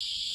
you